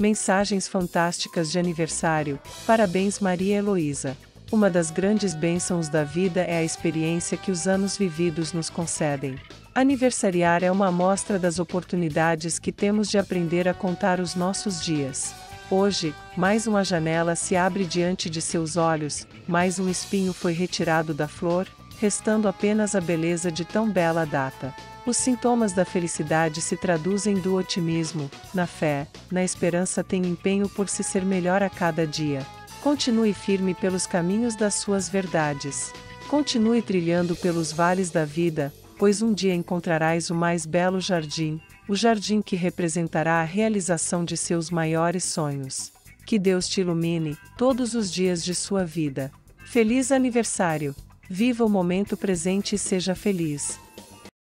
Mensagens fantásticas de aniversário. Parabéns, Maria Heloísa. Uma das grandes bênçãos da vida é a experiência que os anos vividos nos concedem. Aniversariar é uma amostra das oportunidades que temos de aprender a contar os nossos dias. Hoje, mais uma janela se abre diante de seus olhos, mais um espinho foi retirado da flor, restando apenas a beleza de tão bela data. Os sintomas da felicidade se traduzem do otimismo, na fé, na esperança tem empenho por se ser melhor a cada dia. Continue firme pelos caminhos das suas verdades. Continue trilhando pelos vales da vida, pois um dia encontrarás o mais belo jardim, o jardim que representará a realização de seus maiores sonhos. Que Deus te ilumine todos os dias de sua vida. Feliz aniversário! Viva o momento presente e seja feliz.